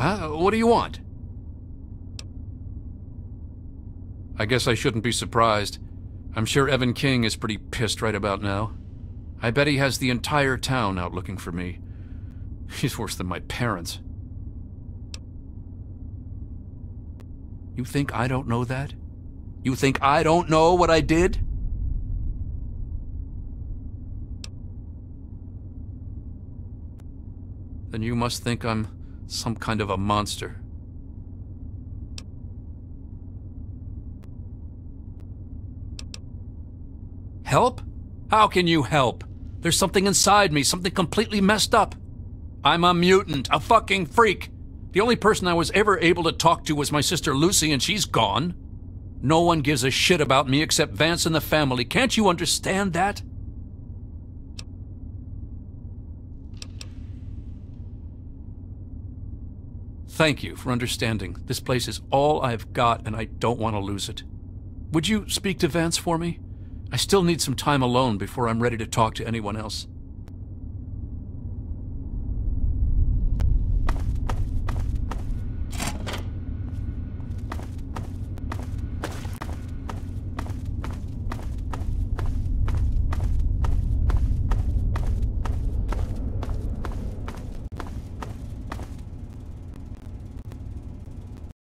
Huh? What do you want? I guess I shouldn't be surprised. I'm sure Evan King is pretty pissed right about now. I bet he has the entire town out looking for me. He's worse than my parents. You think I don't know that? You think I don't know what I did? Then you must think I'm some kind of a monster. Help? How can you help? There's something inside me, something completely messed up. I'm a mutant, a fucking freak. The only person I was ever able to talk to was my sister Lucy, and she's gone. No one gives a shit about me except Vance and the family. Can't you understand that? Thank you for understanding. This place is all I've got, and I don't want to lose it. Would you speak to Vance for me? I still need some time alone before I'm ready to talk to anyone else.